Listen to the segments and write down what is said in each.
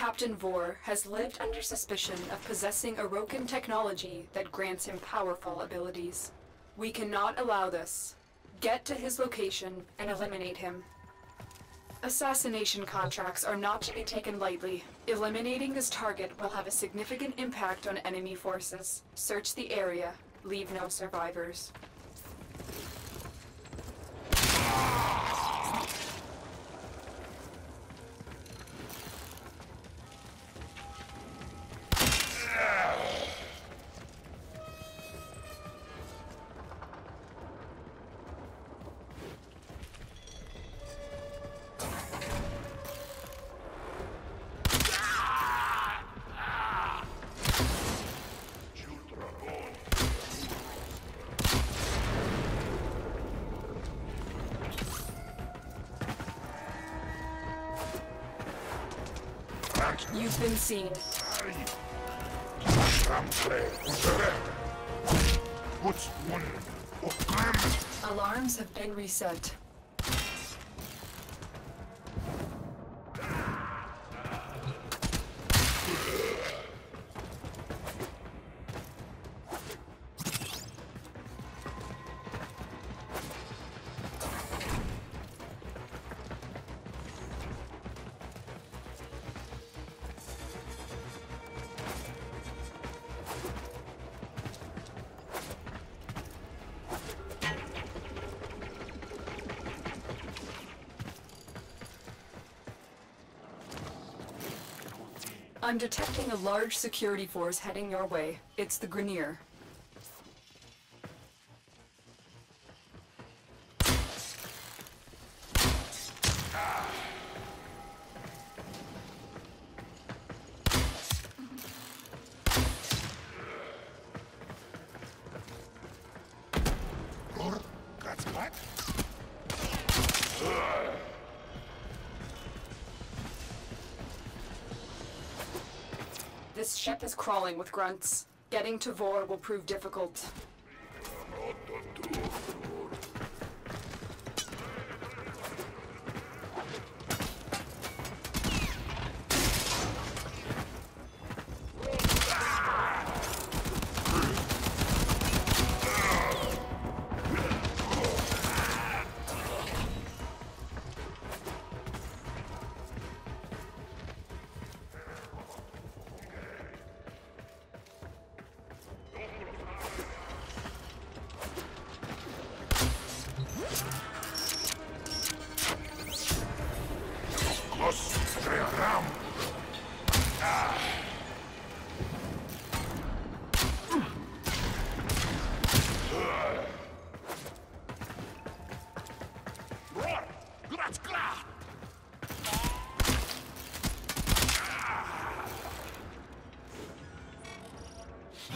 Captain Vor has lived under suspicion of possessing Orokin technology that grants him powerful abilities. We cannot allow this. Get to his location and eliminate him. Assassination contracts are not to be taken lightly. Eliminating this target will have a significant impact on enemy forces. Search the area. Leave no survivors. You've been seen. Alarms have been reset. I'm detecting a large security force heading your way. It's the Grineer. This ship is crawling with grunts. Getting to Vor will prove difficult.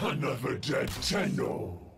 Another dead Tenno!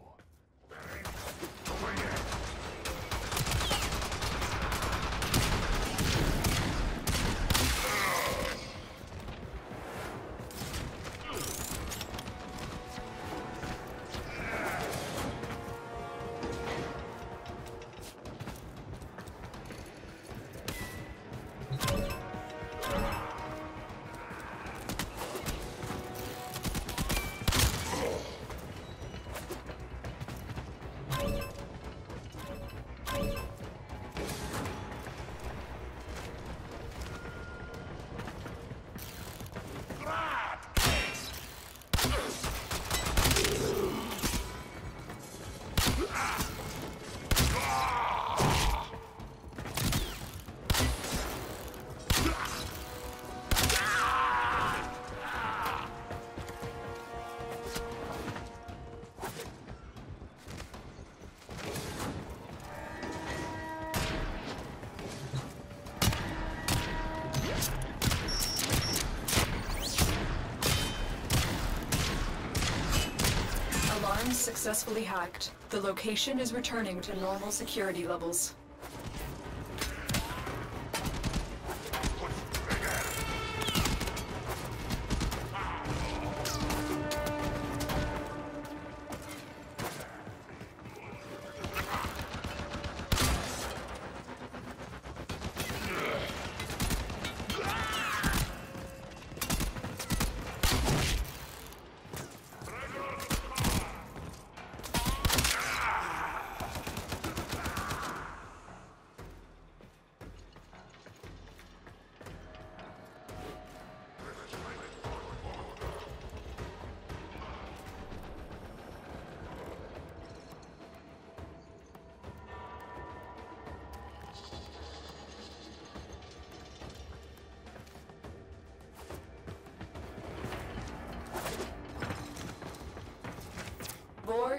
Alarms successfully hacked. The location is returning to normal security levels.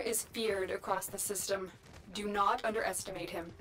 Is feared across the system. Do not underestimate him.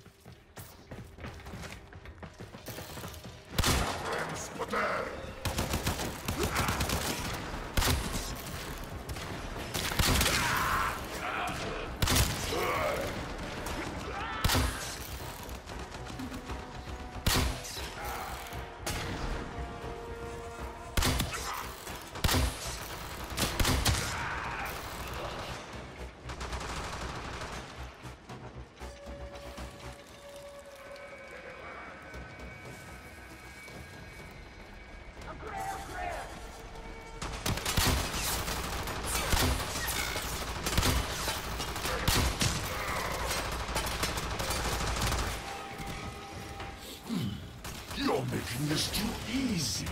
Making this too easy.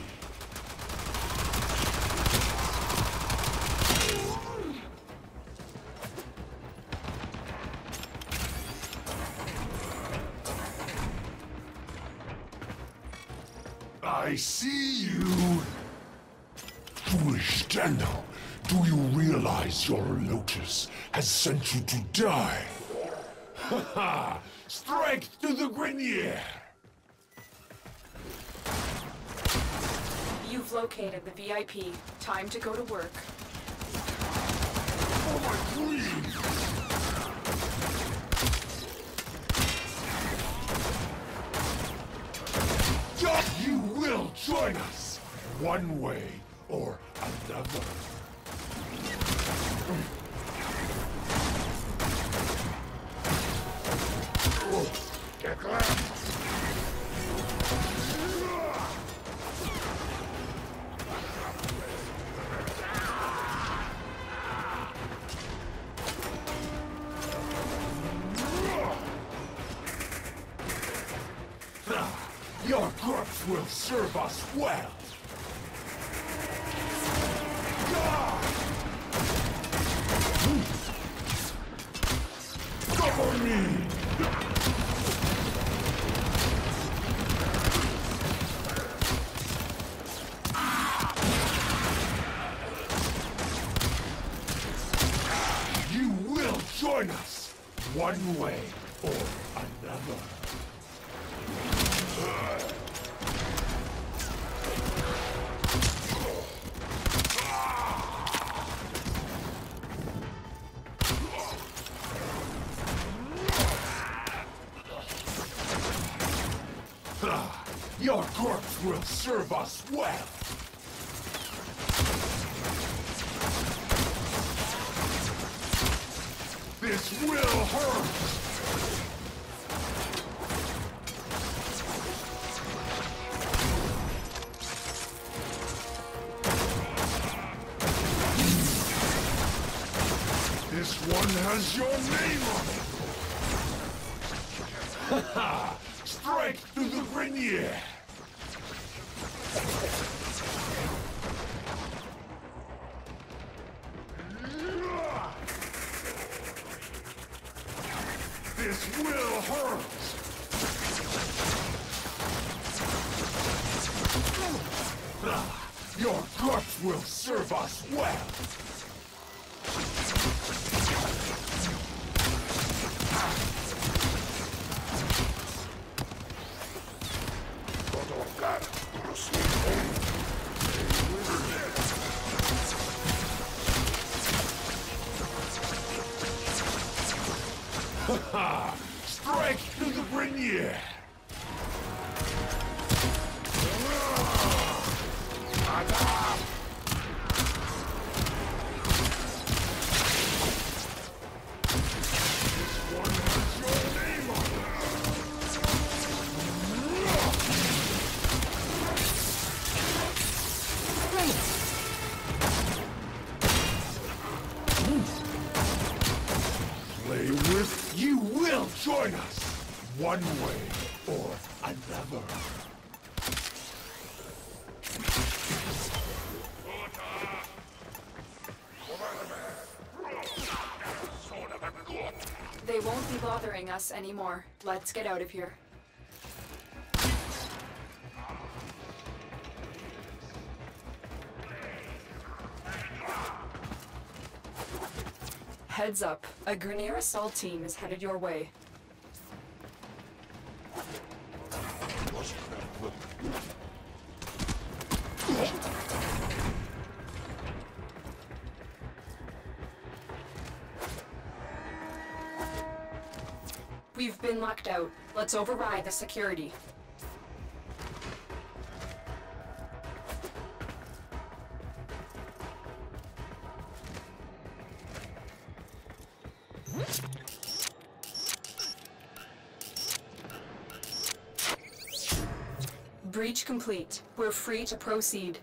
I see you. Foolish Tenno, do you realize your Lotus has sent you to die? Ha ha! Strength to the Grineer! You've located the VIP. Time to go to work. For my! You will join us, one way or another. Well. Will serve us well. This will hurt! This one has your name on it! Ha ha! Strike through the Grineer! This will hurt! Ah, Your will serve us well! Strike through the Grineer! You will join us! One way or another. They won't be bothering us anymore. Let's get out of here. Heads up, a Grineer assault team is headed your way. Let's override the security. Breach complete. We're free to proceed.